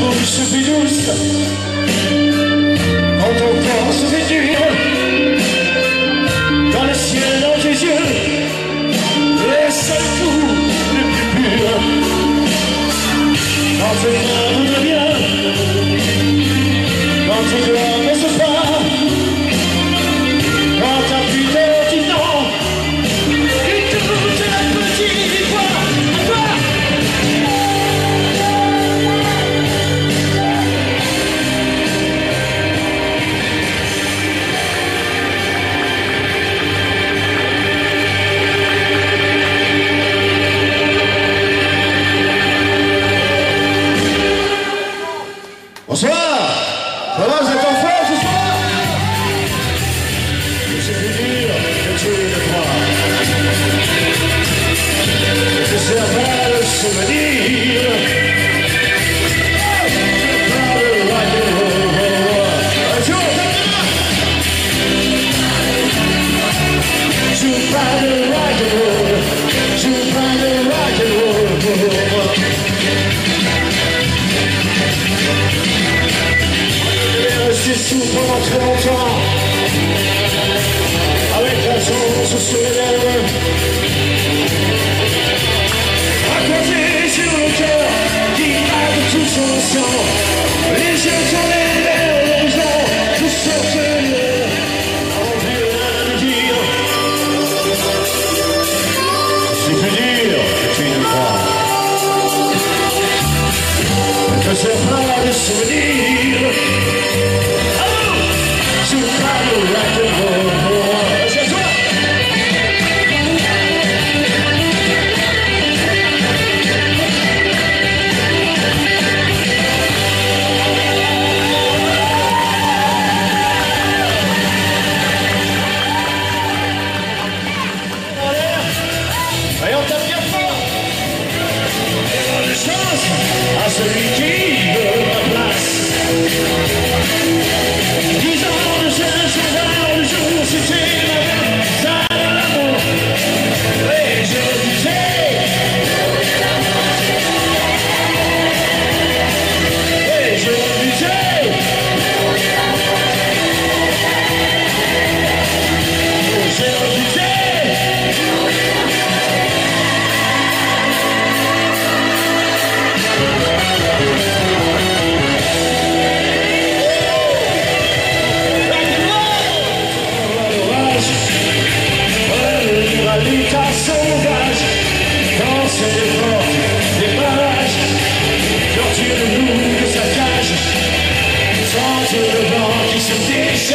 bu işi biliyorsan O da kalsın Então, Francis.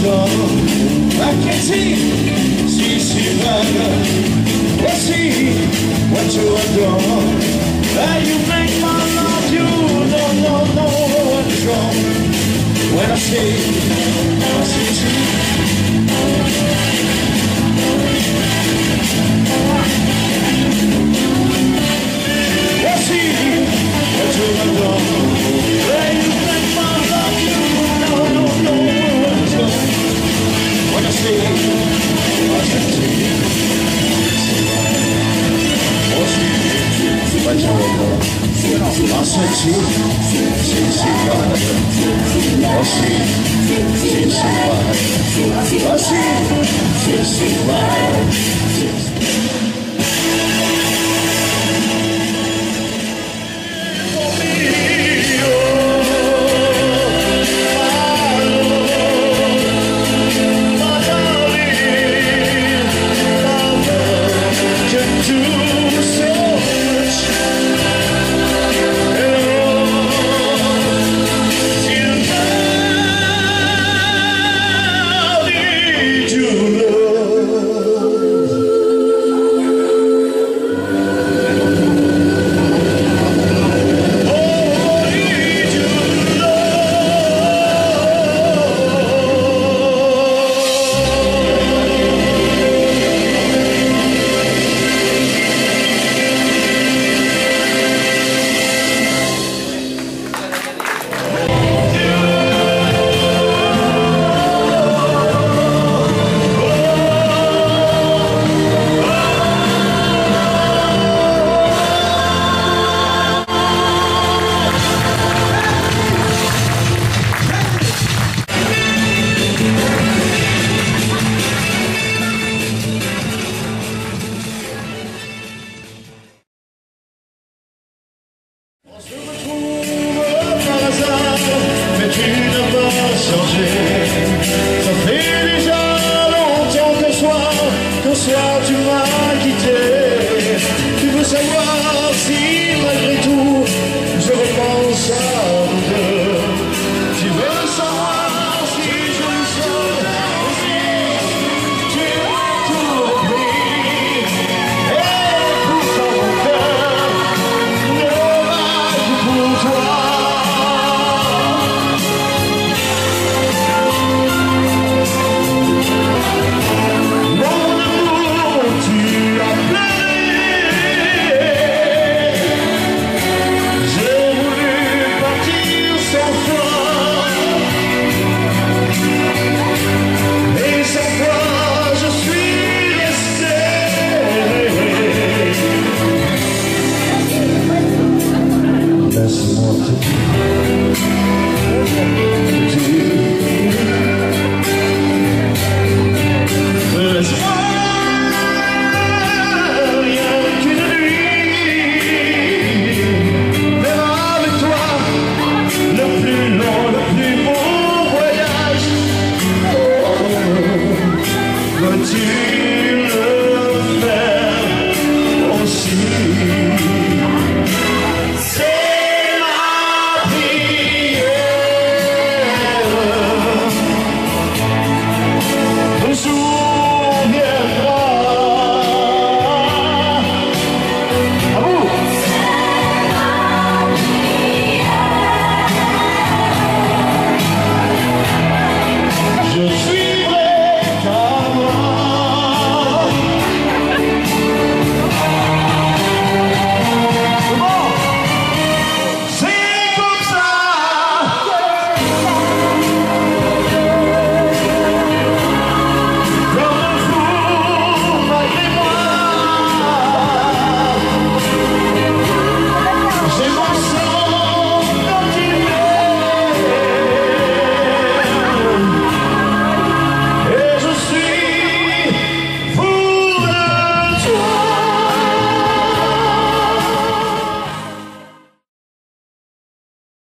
の明けち獅子が欲しい eh What you are doing? you make my love you know what is wrong When I see, I see see. 是，是，是，是，是。